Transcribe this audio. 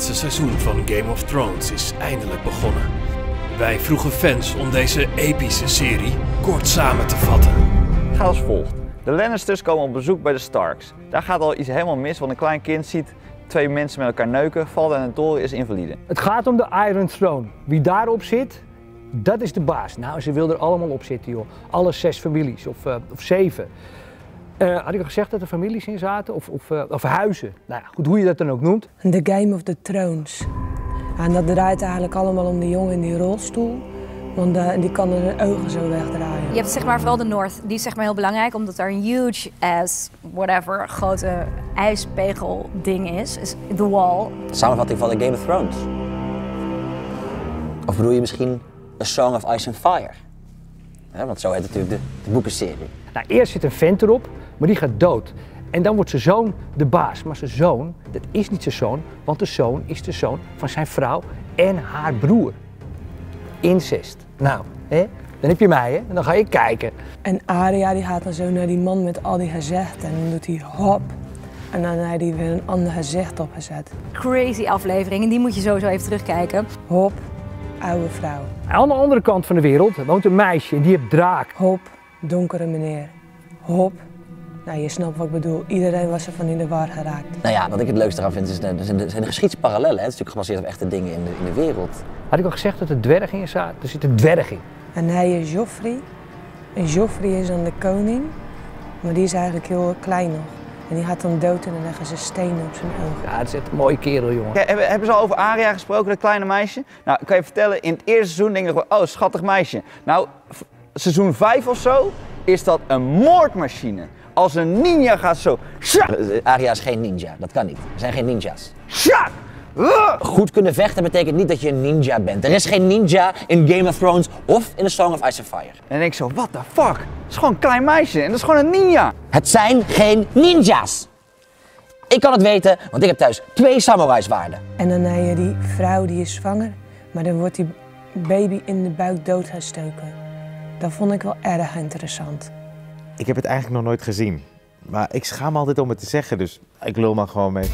laatste seizoen van Game of Thrones is eindelijk begonnen. Wij vroegen fans om deze epische serie kort samen te vatten. Het gaat als volgt. De Lannisters komen op bezoek bij de Starks. Daar gaat al iets helemaal mis, want een klein kind ziet twee mensen met elkaar neuken, valt aan een toren, is invalide. Het gaat om de Iron Throne. Wie daarop zit, dat is de baas. Nou, ze wil er allemaal op zitten, joh. Alle zes families, of, uh, of zeven. Uh, had ik al gezegd dat er families in zaten? Of, of, uh, of huizen? Nou ja, goed, hoe je dat dan ook noemt. The Game of the Thrones. En dat draait eigenlijk allemaal om de jongen in die rolstoel. Want uh, die kan de ogen zo wegdraaien. Je hebt zeg maar vooral de North. Die is zeg maar heel belangrijk omdat er een huge ass, whatever, grote ijspegel ding is. is the Wall. Samenvatting van de Game of Thrones. Of bedoel je misschien A Song of Ice and Fire? Ja, want zo heet natuurlijk de, de boekenserie. Nou, eerst zit een vent erop, maar die gaat dood. En dan wordt zijn zoon de baas. Maar zijn zoon, dat is niet zijn zoon, want de zoon is de zoon van zijn vrouw en haar broer. Incest. Nou, hè? dan heb je mij, hè? En dan ga je kijken. En Aria die gaat dan zo naar die man met al die gezichten en dan doet hij hop. En dan heeft hij weer een ander gezicht opgezet. Crazy aflevering en die moet je sowieso even terugkijken. Hop, oude vrouw. Aan de andere kant van de wereld woont een meisje en die heeft draak. Hop, donkere meneer. Hop, nou, je snapt wat ik bedoel. Iedereen was er van in de war geraakt. Nou ja, wat ik het leukste eraan vind, is de, zijn, de, zijn de geschiedsparallellen. Het is natuurlijk gebaseerd op echte dingen in de, in de wereld. Had ik al gezegd dat er dwergen in zaten? Er zit een dwerg in. En hij is Joffrey. En Joffrey is dan de koning. Maar die is eigenlijk heel klein nog. En die gaat dan dood en dan leggen ze stenen op zijn ogen. Ja, het is echt een mooie kerel, jongen. Ja, hebben, hebben ze al over Aria gesproken, dat kleine meisje? Nou, ik kan je vertellen, in het eerste seizoen denk ik gewoon, oh, schattig meisje. Nou, seizoen 5 of zo is dat een moordmachine. Als een ninja gaat zo. Aria is geen ninja, dat kan niet. Er zijn geen ninja's. Shak! Goed kunnen vechten betekent niet dat je een ninja bent. Er is geen ninja in Game of Thrones of in The Song of Ice and Fire. En dan denk ik zo, what the fuck? Het is gewoon een klein meisje en dat is gewoon een ninja. Het zijn geen ninja's. Ik kan het weten, want ik heb thuis twee samuraiswaarden. En dan heb je die vrouw die is zwanger, maar dan wordt die baby in de buik doodgestoken. Dat vond ik wel erg interessant. Ik heb het eigenlijk nog nooit gezien. Maar ik schaam me altijd om het te zeggen, dus ik lul maar gewoon mee.